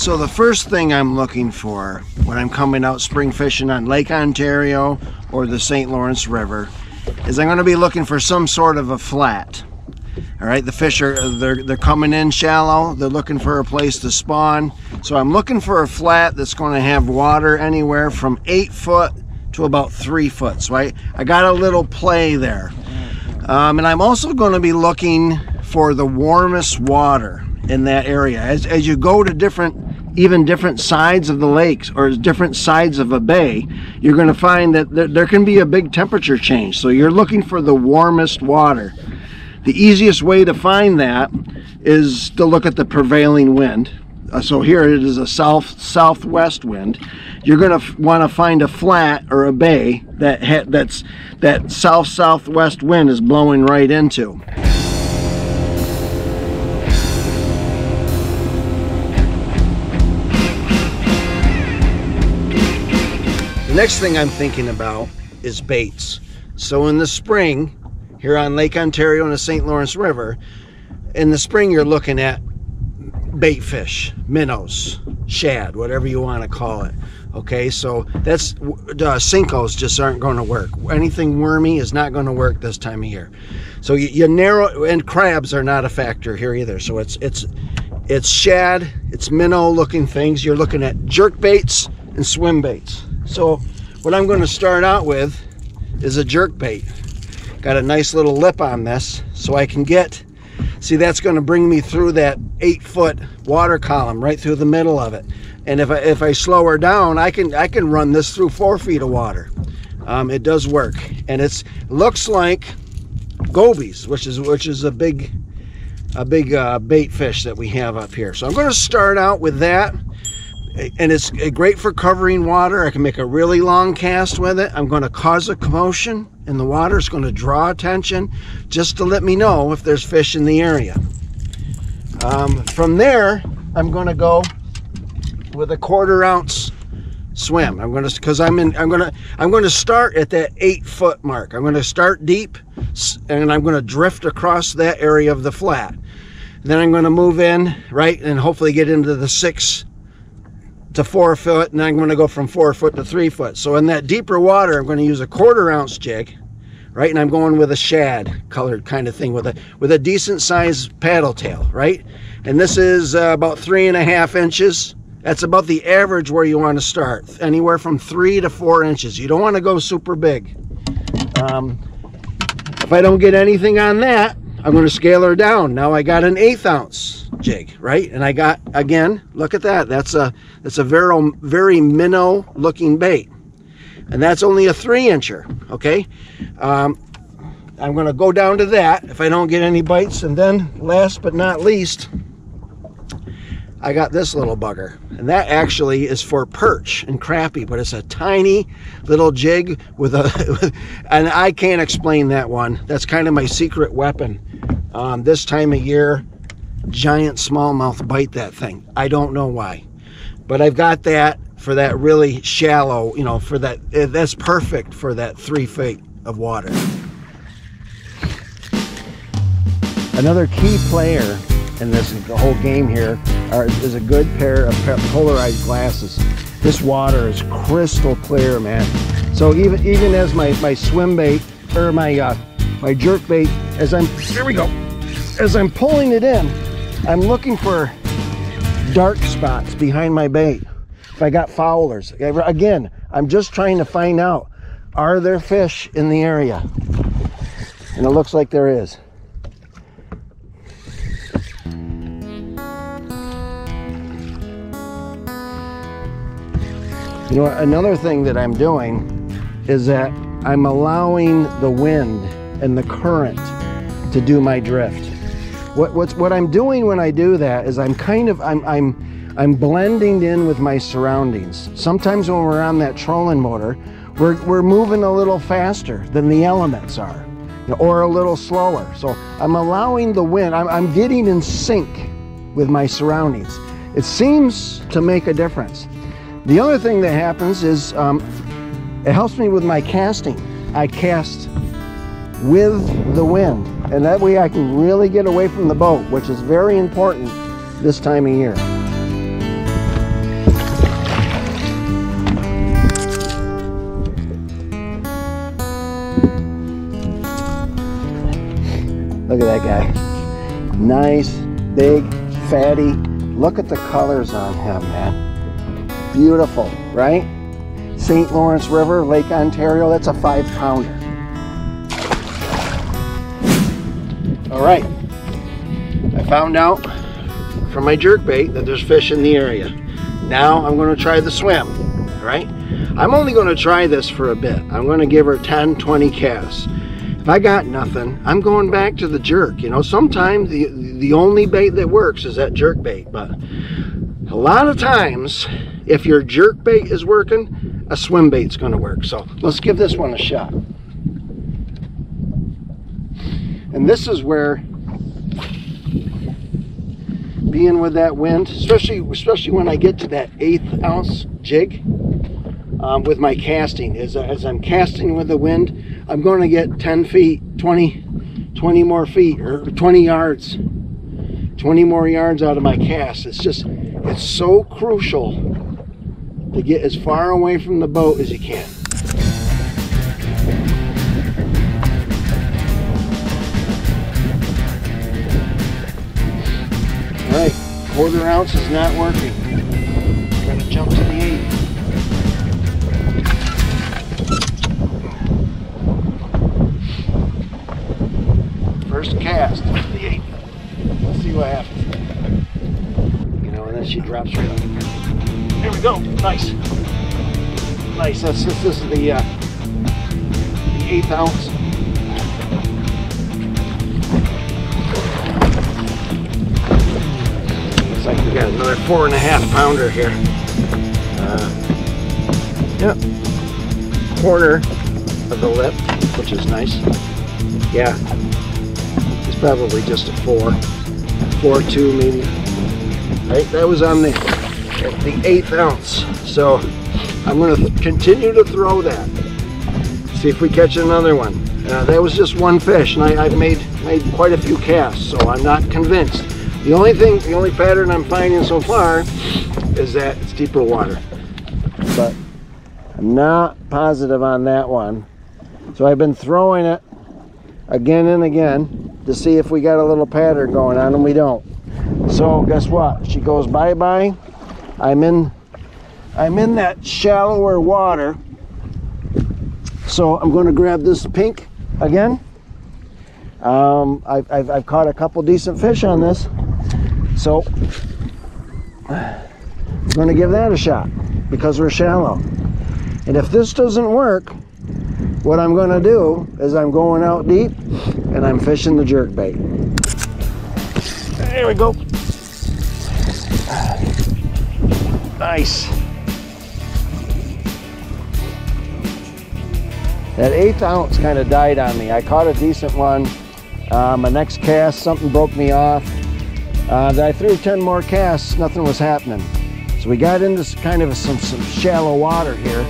So the first thing I'm looking for when I'm coming out spring fishing on Lake Ontario or the St. Lawrence River is I'm going to be looking for some sort of a flat. All right, the fish are they're they're coming in shallow. They're looking for a place to spawn. So I'm looking for a flat that's going to have water anywhere from eight foot to about three foot. So I, I got a little play there. Um, and I'm also going to be looking for the warmest water in that area. As, as you go to different, even different sides of the lakes or different sides of a bay, you're going to find that there, can be a big temperature change. So you're looking for the warmest water. The easiest way to find that is to look at the prevailing wind. Uh, so here it is a south southwest wind. You're going to want to find a flat or a bay that that's that south southwest wind is blowing right into. Next thing I'm thinking about is baits. So in the spring, here on Lake Ontario and the St. Lawrence River. In the spring, you're looking at bait fish, minnows, shad, whatever you want to call it. Okay, so that's uh, Senkos just aren't going to work. Anything wormy is not going to work this time of year. So you, you narrow, and crabs are not a factor here either. So it's it's it's shad, it's minnow-looking things. You're looking at jerk baits and swim baits. So what I'm going to start out with is a jerk bait. Got a nice little lip on this so I can get see that's going to bring me through that eight foot water column right through the middle of it. And if I, if I slow her down I can I can run this through four feet of water. Um, it does work. And it's looks like gobies which is which is a big a big uh, bait fish that we have up here. So I'm going to start out with that and it's great for covering water. I can make a really long cast with it. I'm going to cause a commotion in the water. It's going to draw attention just to let me know if there's fish in the area. Um, from there, I'm going to go with a quarter ounce swim. I'm going to because I'm in. I'm going to I'm going to start at that eight foot mark. I'm going to start deep, and I'm going to drift across that area of the flat. Then I'm going to move in right and hopefully get into the six to four foot and I'm going to go from four foot to three foot. So in that deeper water, I'm going to use a quarter ounce jig, right? And I'm going with a shad colored kind of thing with a with a decent sized paddle tail, right? And this is uh, about three and a half inches. That's about the average where you want to start, anywhere from three to four inches. You don't want to go super big. Um, if I don't get anything on that, I'm going to scale her down. Now I got an eighth ounce jig, right? And I got, again, look at that. That's a, that's a very, very minnow looking bait. And that's only a three incher, okay? Um, I'm going to go down to that if I don't get any bites. And then last but not least, I got this little bugger. And that actually is for perch and crappie, but it's a tiny little jig with a, and I can't explain that one. That's kind of my secret weapon. Um, this time of year, giant smallmouth bite that thing. I don't know why. But I've got that for that really shallow, you know, for that, eh, that's perfect for that three feet of water. Another key player in this the whole game here are, is a good pair of polarized glasses. This water is crystal clear, man. So even even as my my swim bait or my uh, my jerk bait, as I'm here we go, as I'm pulling it in, I'm looking for dark spots behind my bait. If I got foulers, again, I'm just trying to find out are there fish in the area, and it looks like there is. You know, another thing that I'm doing is that I'm allowing the wind and the current to do my drift. What, what's, what I'm doing when I do that is I'm kind of, I'm, I'm, I'm blending in with my surroundings. Sometimes when we're on that trolling motor, we're, we're moving a little faster than the elements are, or a little slower. So I'm allowing the wind, I'm, I'm getting in sync with my surroundings. It seems to make a difference. The other thing that happens is um, it helps me with my casting. I cast with the wind, and that way I can really get away from the boat, which is very important this time of year. Look at that guy. Nice, big, fatty. Look at the colors on him, man. Beautiful, right? St. Lawrence River, Lake Ontario, that's a five pounder. All right, I found out from my jerk bait that there's fish in the area. Now I'm gonna try the swim, all right? I'm only gonna try this for a bit. I'm gonna give her 10, 20 casts. If I got nothing, I'm going back to the jerk. You know, sometimes the, the only bait that works is that jerk bait, but a lot of times, if your jerk bait is working, a swim bait's gonna work. So let's give this one a shot. And this is where being with that wind, especially especially when I get to that eighth ounce jig um, with my casting, as, as I'm casting with the wind, I'm going to get 10 feet, 20, 20 more feet, or 20 yards, 20 more yards out of my cast. It's just, it's so crucial to get as far away from the boat as you can. All right, quarter ounce is not working. Gonna jump to. She drops right. There we go. Nice. Nice. That's this, this is the uh, the eighth ounce. Looks like we got another four and a half pounder here. Uh, yep. Corner of the lip, which is nice. Yeah, it's probably just a four, four two maybe. Right, that was on the the eighth ounce. So I'm going to continue to throw that. See if we catch another one. Uh, that was just one fish, and I, I've made made quite a few casts, so I'm not convinced. The only thing, the only pattern I'm finding so far is that it's deeper water. But I'm not positive on that one. So I've been throwing it again and again to see if we got a little pattern going on, and we don't. So guess what? She goes bye-bye. I'm in I'm in that shallower water. So I'm going to grab this pink again. Um, I've, I've, I've caught a couple decent fish on this. So I'm going to give that a shot because we're shallow. And if this doesn't work, what I'm going to do is I'm going out deep and I'm fishing the jerk bait. There we go. Nice. That eighth ounce kind of died on me. I caught a decent one. Uh, my next cast, something broke me off. Uh, I threw 10 more casts, nothing was happening. So we got into kind of some, some shallow water here.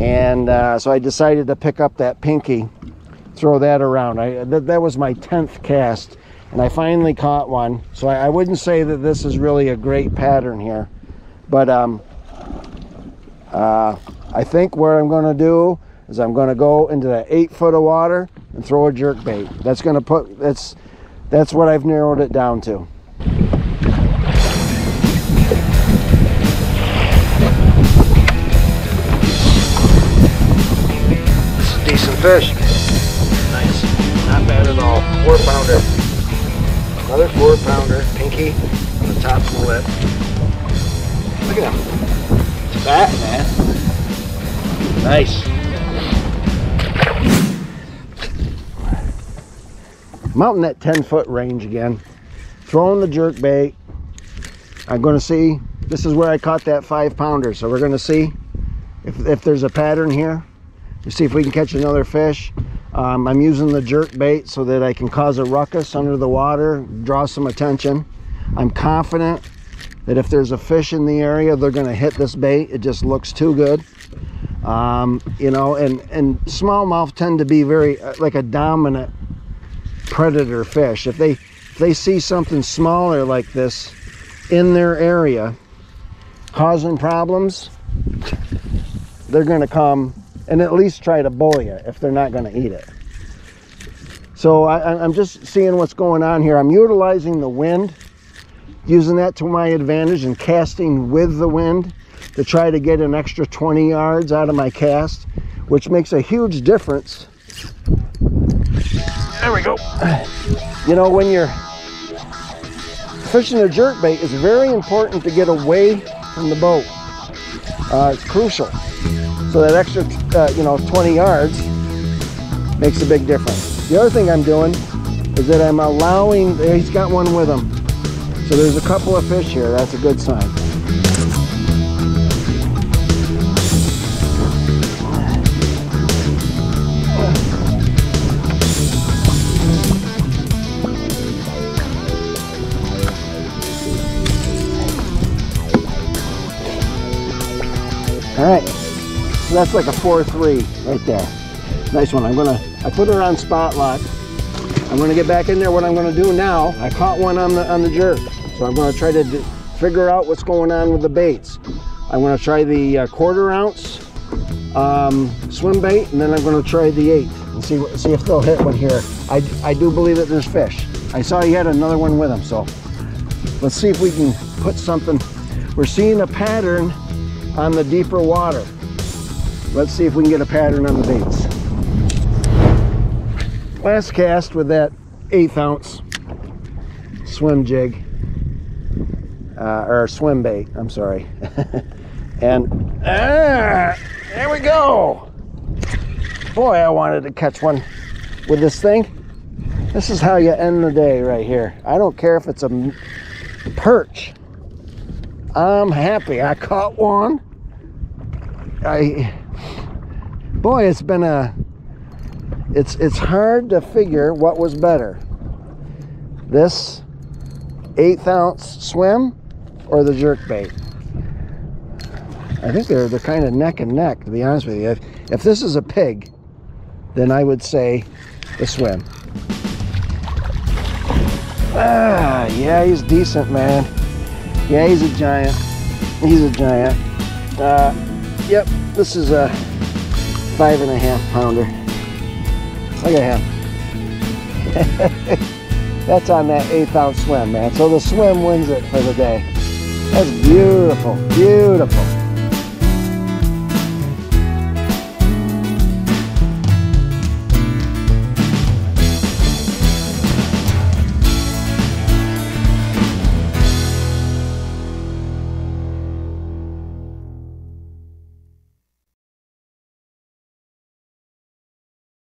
And uh, so I decided to pick up that pinky, throw that around. I, th that was my 10th cast and I finally caught one. So I, I, wouldn't say that this is really a great pattern here. But um, uh, I think what I'm gonna do is I'm gonna go into that eight foot of water and throw a jerk bait. That's gonna put, that's, that's what I've narrowed it down to. decent fish. Nice. Not bad at all. Four pounder. Another four pounder. Pinky on the top of the lip. Look at him. It's fat, man. Nice. I'm out in that 10 foot range again. Throwing the jerk bait. I'm going to see. This is where I caught that five pounder. So we're going to see if, if there's a pattern here to see if we can catch another fish. Um, I'm using the jerk bait so that I can cause a ruckus under the water, draw some attention. I'm confident that if there's a fish in the area, they're gonna hit this bait. It just looks too good. Um, you know, and, and smallmouth tend to be very, uh, like a dominant predator fish. If they, if they see something smaller like this in their area, causing problems, they're gonna come and at least try to bully it if they're not going to eat it. So I, I'm just seeing what's going on here. I'm utilizing the wind, using that to my advantage and casting with the wind to try to get an extra 20 yards out of my cast, which makes a huge difference. There we go. You know, when you're fishing a jerk bait, it's very important to get away from the boat. Uh, it's crucial. So that extra, uh, you know, 20 yards makes a big difference. The other thing I'm doing is that I'm allowing, he's got one with him. So there's a couple of fish here. That's a good sign. All right, so that's like a 4-3 right there. Nice one. I'm gonna, I put her on spot lock. I'm gonna get back in there. What I'm gonna do now, I caught one on the on the jerk. So I'm gonna try to figure out what's going on with the baits. I'm gonna try the uh, quarter ounce um, swim bait, and then I'm gonna try the eight and see what, see if they'll hit one here. I, I do believe that there's fish. I saw he had another one with him, so let's see if we can put something. We're seeing a pattern on the deeper water. Let's see if we can get a pattern on the baits. Last cast with that eighth ounce swim jig, uh, or swim bait, I'm sorry. and ah, there we go. Boy, I wanted to catch one with this thing. This is how you end the day right here. I don't care if it's a perch. I'm happy I caught one. I, boy, it's been a, it's, it's hard to figure what was better. This eighth ounce swim or the jerk bait. I think they're, they're kind of neck and neck, to be honest with you. If, if this is a pig, then I would say the swim. Ah, yeah, he's decent, man. Yeah, he's a giant. He's a giant. Uh, yep, this is a five and a half pounder. Look at him. That's on that eighth ounce swim, man. So the swim wins it for the day. That's beautiful, beautiful.